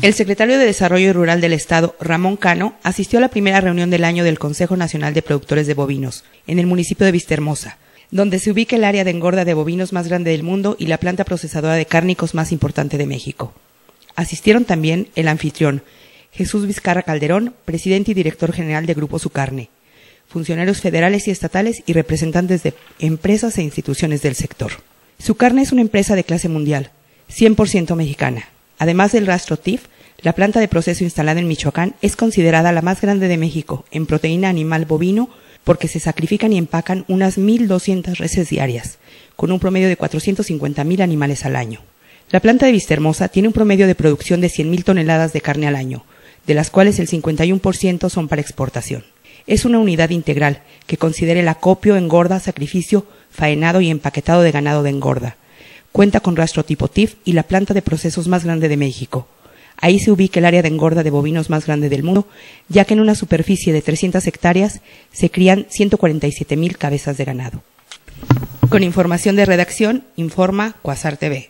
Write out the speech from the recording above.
El secretario de Desarrollo Rural del Estado, Ramón Cano, asistió a la primera reunión del año del Consejo Nacional de Productores de Bovinos, en el municipio de Vistahermosa, donde se ubica el área de engorda de bovinos más grande del mundo y la planta procesadora de cárnicos más importante de México. Asistieron también el anfitrión, Jesús Vizcarra Calderón, presidente y director general de Grupo Su Carne, funcionarios federales y estatales y representantes de empresas e instituciones del sector. Su Carne es una empresa de clase mundial, 100% mexicana Además del rastro TIF, la planta de proceso instalada en Michoacán es considerada la más grande de México en proteína animal bovino porque se sacrifican y empacan unas 1.200 reses diarias, con un promedio de 450.000 animales al año. La planta de Vistahermosa tiene un promedio de producción de 100.000 toneladas de carne al año, de las cuales el 51% son para exportación. Es una unidad integral que considera el acopio, engorda, sacrificio, faenado y empaquetado de ganado de engorda, Cuenta con rastro tipo TIF y la planta de procesos más grande de México. Ahí se ubica el área de engorda de bovinos más grande del mundo, ya que en una superficie de 300 hectáreas se crían 147 mil cabezas de ganado. Con información de redacción, informa Cuasar TV.